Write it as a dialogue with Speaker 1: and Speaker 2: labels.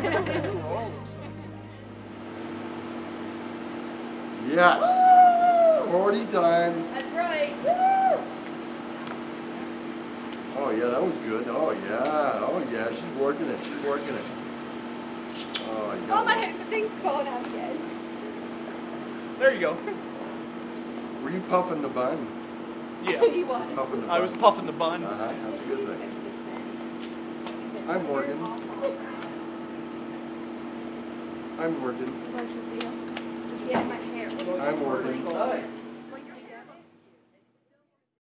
Speaker 1: sideways. Yes. Party time.
Speaker 2: That's right.
Speaker 1: Oh yeah, that was good. Oh yeah. Oh yeah. She's working it. She's working it. Oh yeah.
Speaker 2: Oh, my thing's going out again.
Speaker 3: There you go.
Speaker 1: Were you puffing the bun?
Speaker 3: Yeah.
Speaker 2: he was.
Speaker 1: Puffing the bun.
Speaker 3: I was puffing the bun.
Speaker 1: Uh-huh. That's a good thing. I'm Morgan. I'm Morgan.
Speaker 2: Yeah, my hair.
Speaker 1: I'm Morgan.
Speaker 4: Nice.